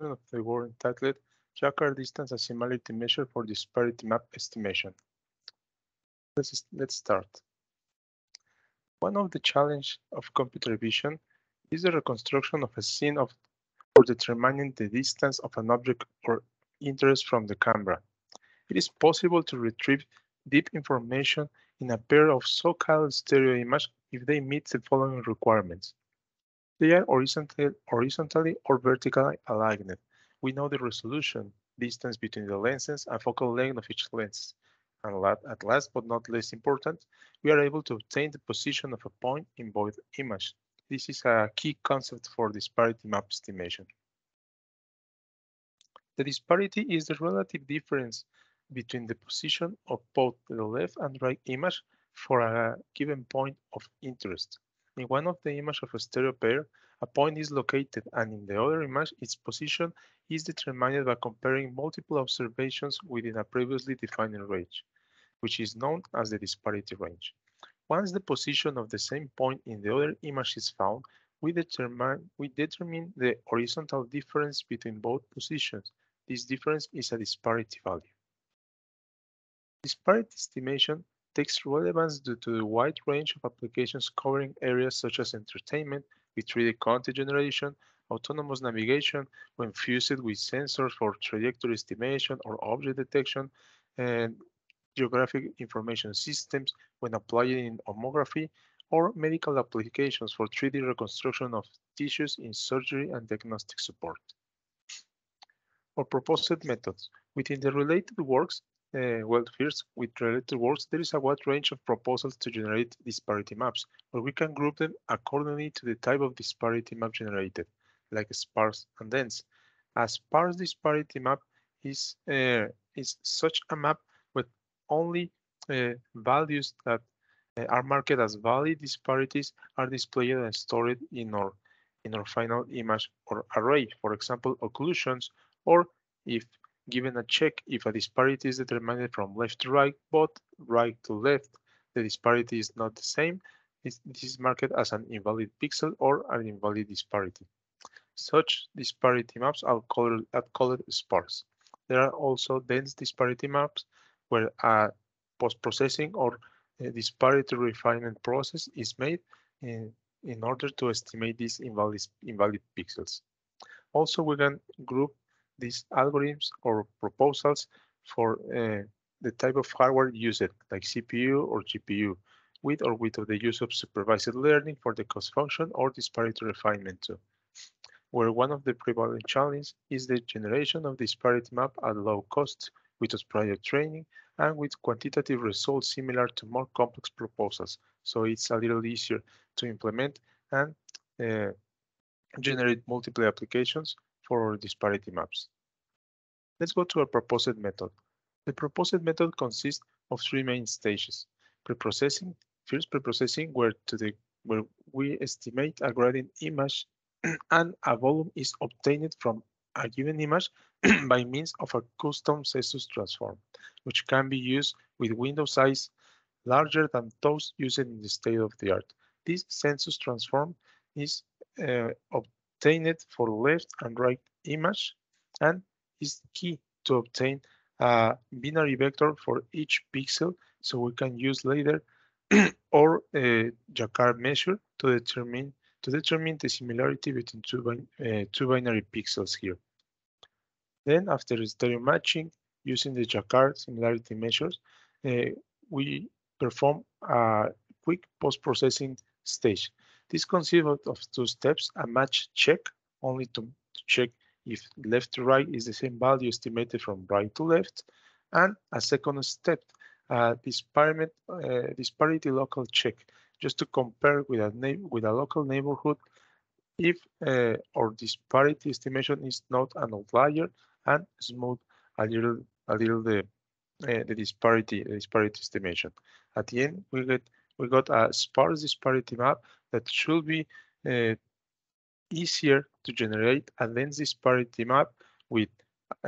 of the work entitled Jaccard distance and similarity measure for disparity map estimation. Let's, let's start. One of the challenge of computer vision is the reconstruction of a scene of for determining the distance of an object or interest from the camera. It is possible to retrieve deep information in a pair of so-called stereo images if they meet the following requirements. They are horizontally, horizontally or vertically aligned. We know the resolution, distance between the lenses, and focal length of each lens. And at last but not least important, we are able to obtain the position of a point in both images. This is a key concept for disparity map estimation. The disparity is the relative difference between the position of both the left and right image for a given point of interest. In one of the images of a stereo pair, a point is located and in the other image, its position is determined by comparing multiple observations within a previously defined range, which is known as the disparity range. Once the position of the same point in the other image is found, we determine, we determine the horizontal difference between both positions. This difference is a disparity value. Disparity estimation takes relevance due to the wide range of applications covering areas such as entertainment with 3D content generation, autonomous navigation when fused with sensors for trajectory estimation or object detection, and geographic information systems when applied in homography, or medical applications for 3D reconstruction of tissues in surgery and diagnostic support. Or proposed methods. Within the related works, uh, well, first, with related works, there is a wide range of proposals to generate disparity maps, where we can group them accordingly to the type of disparity map generated, like sparse and dense. A sparse disparity map is, uh, is such a map with only uh, values that uh, are marked as valid disparities are displayed and stored in our in our final image or array. For example, occlusions, or if given a check if a disparity is determined from left to right, but right to left, the disparity is not the same. This is marked as an invalid pixel or an invalid disparity. Such disparity maps are called, are called sparse. There are also dense disparity maps where a post-processing or a disparity refinement process is made in, in order to estimate these invalid, invalid pixels. Also, we can group these algorithms or proposals for uh, the type of hardware used, like CPU or GPU, with or without the use of supervised learning for the cost function or disparity refinement too, where one of the prevalent challenges is the generation of disparity map at low cost without prior training and with quantitative results similar to more complex proposals. So it's a little easier to implement and uh, generate multiple applications for disparity maps. Let's go to our proposed method. The proposed method consists of three main stages. Preprocessing, first preprocessing where to the where we estimate a gradient image and a volume is obtained from a given image by means of a custom census transform, which can be used with window size larger than those used in the state of the art. This census transform is uh, obtained for left and right image and is key to obtain a binary vector for each pixel so we can use later or a Jaccard measure to determine to determine the similarity between two, uh, two binary pixels here. Then after stereo matching using the Jaccard similarity measures, uh, we perform a quick post-processing stage. This consists of two steps, a match check, only to, to check if left to right is the same value estimated from right to left, and a second step, uh, disparity, uh, disparity local check, just to compare with a with a local neighborhood if uh, our disparity estimation is not an outlier and smooth a little a little the uh, the disparity the disparity estimation. At the end, we get we got a sparse disparity map that should be uh, easier to generate a lens disparity map with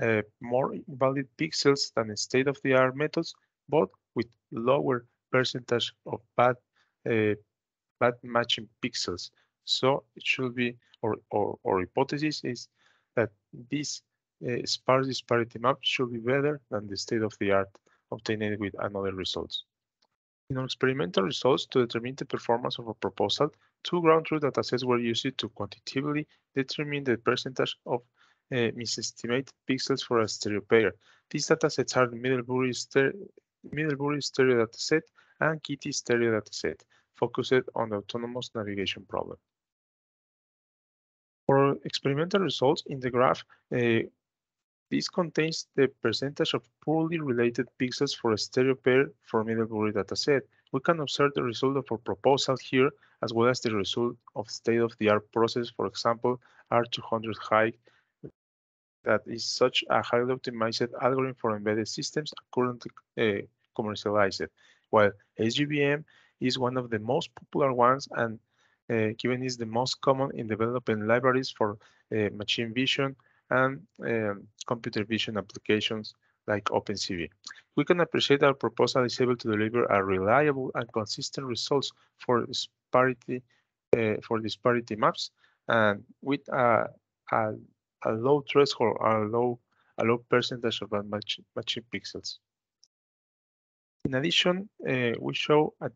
uh, more valid pixels than state-of-the-art methods, but with lower percentage of bad uh, bad matching pixels. So it should be, or, or, or hypothesis is that this uh, sparse disparity map should be better than the state of the art obtained with another results. In our experimental results to determine the performance of a proposal, two ground truth datasets were used to quantitatively determine the percentage of uh, misestimated pixels for a stereo pair. These datasets are the Middlebury, ster Middlebury stereo dataset and KITTI stereo dataset, focused on the autonomous navigation problem. For experimental results in the graph, uh, this contains the percentage of poorly related pixels for a stereo pair for Middlebury dataset. We can observe the result of our proposal here, as well as the result of state-of-the-art process, for example, R200 High, that is such a highly optimized algorithm for embedded systems currently uh, commercialized, while SGBM is one of the most popular ones and uh, given is the most common in developing libraries for uh, machine vision and um, computer vision applications like OpenCV. We can appreciate our proposal is able to deliver a reliable and consistent results for disparity uh, for disparity maps and with a, a, a low threshold, a low a low percentage of match, matching pixels. In addition, uh, we show a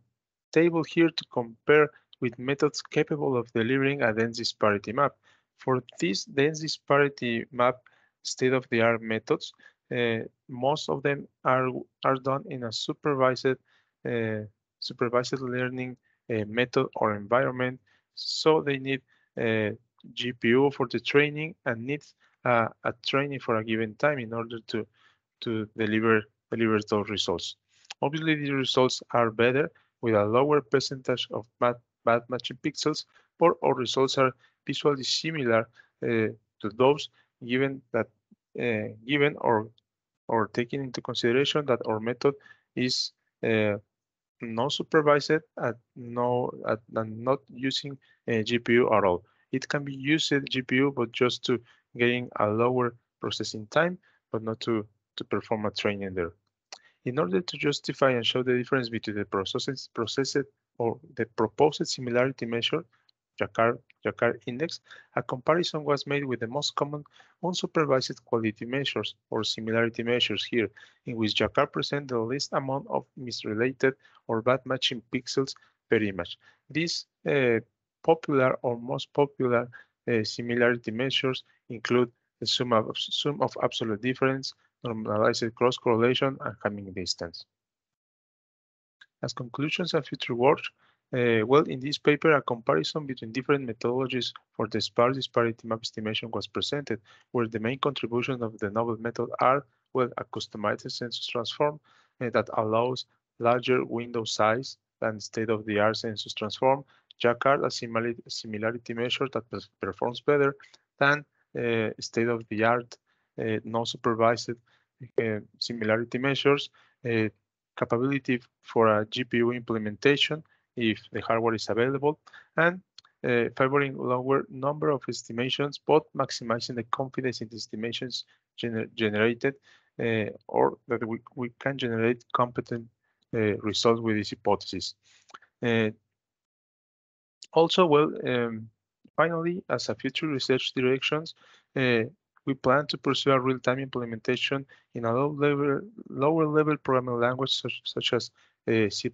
table here to compare with methods capable of delivering a dense disparity map. For this dense disparity map state-of-the-art methods, uh, most of them are, are done in a supervised, uh, supervised learning uh, method or environment. So they need a GPU for the training and needs a training for a given time in order to, to deliver, deliver those results. Obviously, these results are better with a lower percentage of bad, bad matching pixels, but our results are visually similar uh, to those given that uh, given or or taking into consideration that our method is uh, not supervised at no at, not using GPU at all. It can be used GPU, but just to gain a lower processing time, but not to to perform a training there. In order to justify and show the difference between the processed, processed or the proposed similarity measure, Jaccard index, a comparison was made with the most common unsupervised quality measures or similarity measures here, in which Jaccard presents the least amount of misrelated or bad matching pixels per image. These uh, popular or most popular uh, similarity measures include the sum of, sum of absolute difference, normalized cross correlation, and Hamming distance. As conclusions and future work, uh, well, in this paper, a comparison between different methodologies for the sparse disparity map estimation was presented, where the main contributions of the novel method are, well, a customized census transform uh, that allows larger window size than state-of-the-art census transform, Jaccard, a similarity measure that performs better than uh, state-of-the-art uh, non-supervised uh, similarity measures, uh, capability for a GPU implementation if the hardware is available, and uh, favoring lower number of estimations, but maximizing the confidence in the estimations gener generated, uh, or that we, we can generate competent uh, results with this hypothesis. also, well, um, finally, as a future research directions, we plan to pursue a real-time implementation in a low level, lower level programming language such, such as uh, C++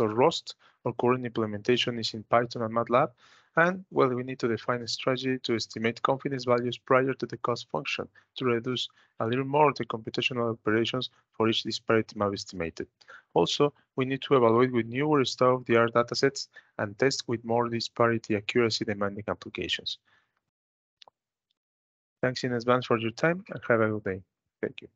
or Rust. Our current implementation is in Python and MATLAB. And well, we need to define a strategy to estimate confidence values prior to the cost function to reduce a little more the computational operations for each disparity map estimated. Also, we need to evaluate with newer state-of-the-art datasets and test with more disparity accuracy demanding applications. Thanks in advance for your time and have a good day. Thank you.